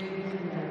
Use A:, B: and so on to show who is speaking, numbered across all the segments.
A: 何?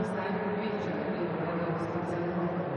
A: understand which, and we have